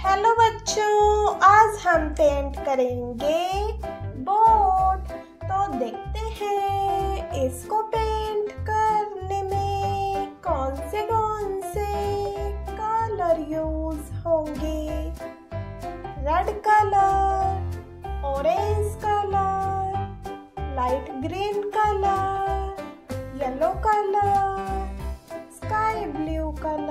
Hello बच्चों, आज हम पेंट करेंगे बोट तो देखते हैं इसको पेंट करने में कौन से कौन से कलर यूज़ होंगे? Red colour orange colour light green colour yellow colour sky blue colour